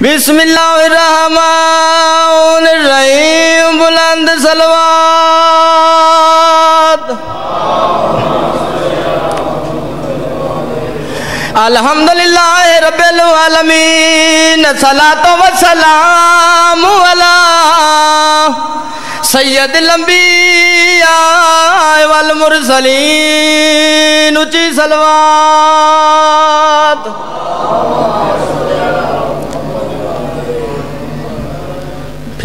بسم اللہ الرحمن الرحیم، بلند سلوات الحمدللہ رب العالمین، صلاة و سلام علی سید الانبیاء والمرسلین، اچھی سلوات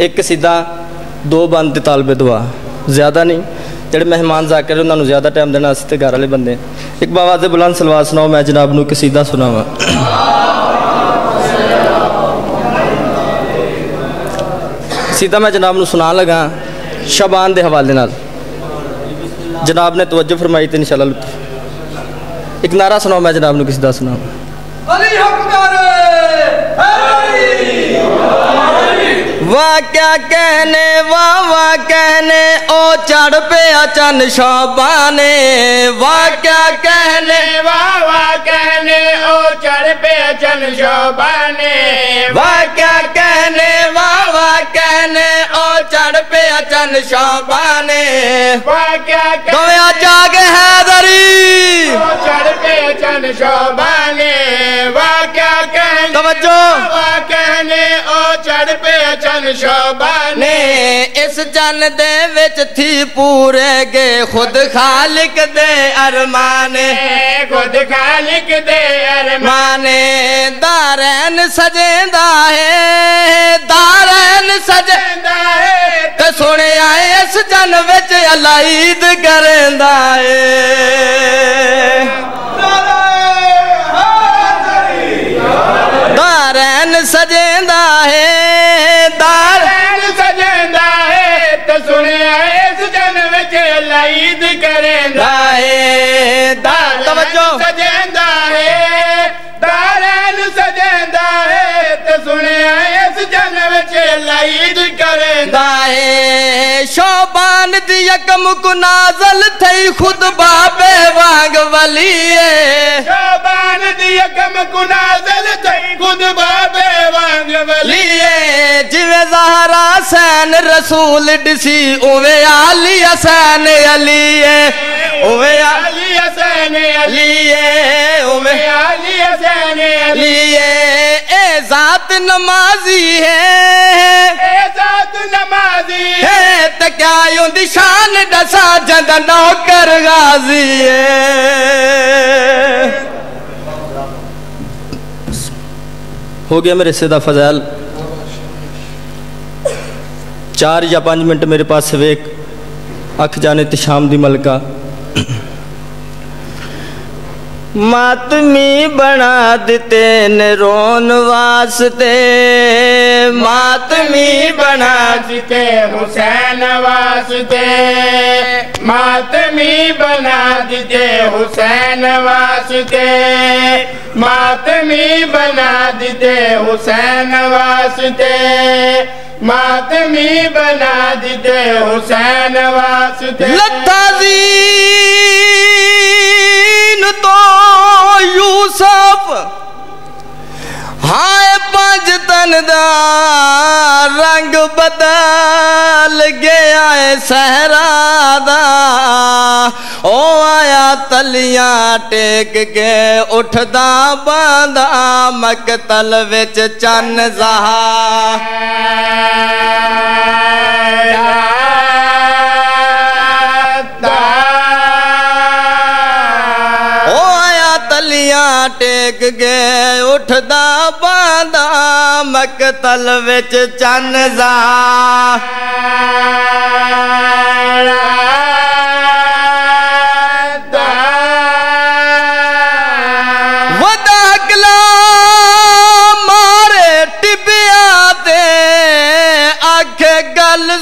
ਇੱਕ ਸਿੱਧਾ ਦੋ ਬੰਦ ਤੇ ਤਾਲਬੇ ਦਵਾ ਜ਼ਿਆਦਾ ਨਹੀਂ ਜਿਹੜੇ ਮਹਿਮਾਨ ਜ਼ਾਕਰ ਉਹਨਾਂ ਨੂੰ ਜ਼ਿਆਦਾ ਟਾਈਮ ਦੇਣਾ ਅਸੀਂ ਤੇ ਘਰ ਵਾਲੇ ਬੰਦੇ ਇੱਕ ਬਾਵਾਜ਼ ਬੁਲੰਦ ਸਲਵਾਤ ਸੁਣਾਓ ਮੈਂ ਜਨਾਬ ਨੂੰ ਇੱਕ ਸਿੱਧਾ ਸੁਣਾਵਾਂ ਸਿੱਧਾ ਮੈਂ ਜਨਾਬ ਨੂੰ ਸੁਣਾ ਲੱਗਾ ਸ਼ਬਾਨ ਦੇ ਹਵਾਲੇ ਨਾਲ جناب نے توجہ فرمائی تے انشاءاللہ لطف۔ ایک نعرہ سناؤ میں جناب نو قصیدہ سناؤں۔ علی حقدار واہ کیا کہنے واہ واہ کہنے او چڑھ پہ اچن شابانے واہ کیا کہنے واہ واہ کہنے او چڑھ پہ چن شوبانے واہ کیا کہنے واہ واہ کہنے۔ او چڑھ پہ اچن شابانے واہ کیا گویا جاگ حیدری او چڑھ پہ چن شوبانے واہ کیا کہنے توجہ واہ کہنے او چڑھ پہ چن شوبانے نے اس جن دے وچ تھی پورے گے خود خالق دے ارمانے خود وچ اللہ عید کرندہ ہے دارین سجیندہ ہے دار دارین سجندہ ہے تو سنیا اس جن وچ لعید کریندا دائے دار شوبان دی یکم کو نازل تھی خود بابے وانگ ولیے شابان دی یکم کو نازل تھی خود بابے وانگ ولی لیے جوے زہرا سین رسول ڈسی اوے آلی حسین علیے اوے علی حسین علی علیے اوے علی حسین یوں شان ڈسا جند نوکر غازی ہے۔ ہو گیا میرے سیدہ فضائل۔ چار یا پانچ منٹ میرے پاس سویک اکھ جانے تشام دی ملکہ۔ ਮਾਤਮੀ ਬਣਾ ਦਿੱਤੇ ਨੇ ਰੋਣ ਵਾਸਤੇ। ਮਾਤਮੀ ਬਣਾ ਦਿੱਤੇ ਹੁਸੈਨ ਵਾਸਤੇ। ਮਾਤਮੀ ਬਣਾ ਦਿੱਤੇ ਹੁਸੈਨ ਵਾਸਤੇ। ਮਾਤਮੀ ਬਣਾ ਦਿੱਤੇ ਹੁਸੈਨ ਵਾਸਤੇ। ਮਾਤਮੀ ਬਣਾ ਦਿੱਤੇ ਹੁਸੈਨ ਵਾਸਤੇ। ਲੱਤਾ ਜੀ پانچ دا رنگ بدل گیا ہے سہرا دا۔ او آیا تلیاں ٹیک کے اٹھ دا باندھا مقتل وچ چن زہا۔ تلیاں ٹیک گئے اٹھدا باندھا مقتل وچ چن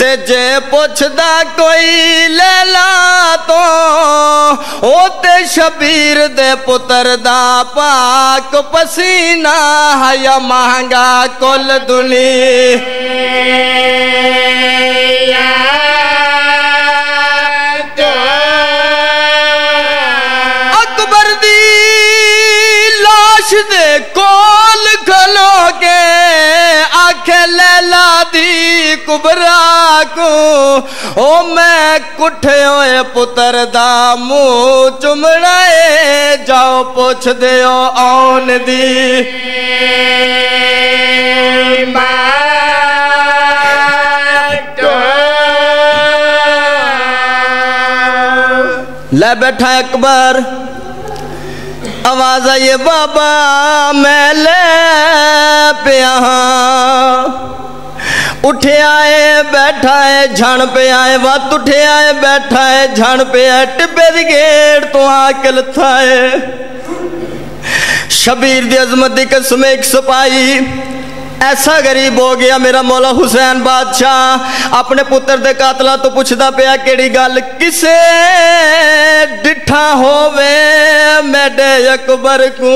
تے جے پوچھدا کوئی لیلا تو او تے شبیر دے پتر دا پاک پسینہ ہے مہنگا کل دنیا دی کبرا کو۔ او میں کٹھے ہوئے پتر دا مو چمڑائے۔ جاؤ پوچھ دیو آن دی۔ لے بیٹھا اکبر، آواز آئیے بابا میں لے پیا ہاں۔ اٹھے آئے بیٹھا ہے جھن پہ آئے وات اٹھے آئے بیٹھا ہے جھن پہ آئے ٹبے دی گیڑ تو آکل تھائے شبیر دی عظمت دی قسم ایک سپائی ایسا غریب ہو گیا میرا مولا حسین بادشاہ اپنے پتر دے قاتلہ تو پوچھدا پیا کیڑی گل کسے ڈٹھا ہووے میڈے اکبر کو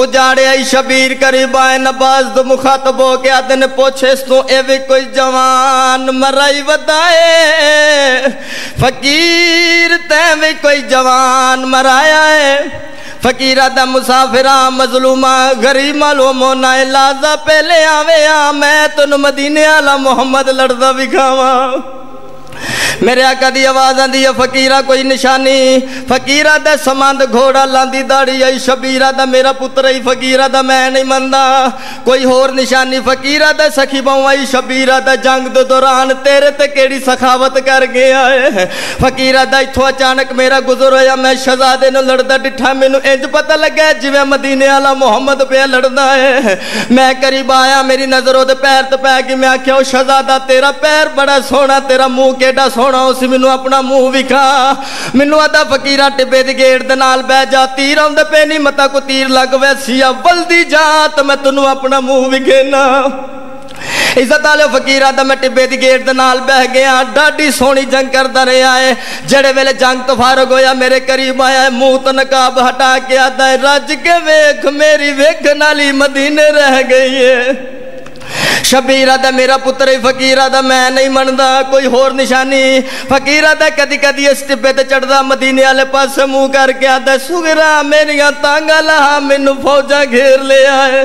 اجاڑے آئی شبیر قریب آئے نباز دو مخاطب ہو کے آدھے نے پوچھے اس تو اے بھی کوئی جوان مرائی ودائے فقیر تے بھی کوئی جوان مرایا ہے فقیر آدھا مسافرہ مظلومہ غریب معلومو نائے لازہ پہلے آوے آ میں تن مدینے آلہ محمد لڑدہ بھی میرے آقا دی آواز آندی ہے، فقیرہ کوئی نشانی۔ فقیرہ دے سماند گھوڑا لاندی داڑی آئی شبیرہ دا میرا پتر آئی فقیرہ دا میں نہیں مندہ کوئی ہور نشانی، فقیرہ دے سکھی باؤں آئی، شبیرہ دا جنگ دو دوران تیرے تے کیڑی سخاوت کر گیا ہے فقیرہ دا اتھو اچانک میرا گزر ہویا، میں شہزادے نو لڑدا ڈٹھا میں نو انج پتہ لگا ہے جویں مدینے والا محمد پہ لڑدا ہے۔ میں قریب آیا، میری نظر دے پیر تے پے گئی، میں آکھیا، او شہزادہ، تیرا پیر بڑا سونا، تیرا منہ کیڈا سونا۔ ਬਣਾਉਣਾ ਉਸ ਮੈਨੂੰ ਆਪਣਾ ਮੂੰਹ ਵਿਖਾ। ਮੈਨੂੰ ਆਦਾ ਫਕੀਰਾ ਟਿੱਬੇ ਦੇ ਗੇੜ ਦੇ ਨਾਲ ਬਹਿ ਜਾ। ਤੀਰ ਆਉਂਦੇ ਪਏ ਨਹੀਂ ਮਤਾ ਕੋ ਤੀਰ ਲੱਗ ਵੈਸੀਆ ਬਲਦੀ ਜਾਤ, ਮੈਂ ਤੈਨੂੰ ਆਪਣਾ ਮੂੰਹ ਵਿਖੇਨਾ। ਇੱਜ਼ਤ ਵਾਲੇ ਫਕੀਰਾ ਦਾ ਮੈਂ ਟਿੱਬੇ ਦੀ ਗੇਟ ਦੇ ਨਾਲ ਬਹਿ ਗਿਆ। ਡਾਡੀ ਸੋਹਣੀ ਜੰਗ ਕਰਦਾ ਰਿਹਾ ਏ। ਜਿਹੜੇ ਵੇਲੇ ਜੰਗ ਤੋਂ ਫਾਰਗ ਹੋਇਆ, ਮੇਰੇ ਕਰੀਬ ਆਇਆ ਮੂੰਹ ਤੋਂ ਨਕਾਬ ਹਟਾ ਕੇ ਆਦਾ ਰੱਜ ਕੇ ਵੇਖ, ਮੇਰੀ ਵੇਖ ਨਾਲੀ ਮਦੀਨੇ ਰਹਿ ਗਈ ਏ। ਸ਼ਬੀਰਾ ਦਾ ਮੇਰਾ ਪੁੱਤਰ ਹੈ ਫਕੀਰਾ ਦਾ ਮੈਂ ਨਹੀਂ ਮੰਨਦਾ, ਕੋਈ ਹੋਰ ਨਿਸ਼ਾਨੀ। ਫਕੀਰਾ ਦਾ ਕਦੀ ਕਦੀ ਇਸ ਟਿੱਬੇ ਤੇ ਚੜਦਾ ਮਦੀਨੇ ਵਾਲੇ ਪਾਸੇ ਮੂੰਹ ਕਰਕੇ ਆਦਾ, ਸੁਗਰਾ, ਮੇਰੀਆਂ ਤਾਂਗਾਂ ਲਾ ਮੈਨੂੰ ਫੌਜਾਂ ਘੇਰ ਲਿਆ ਹੈ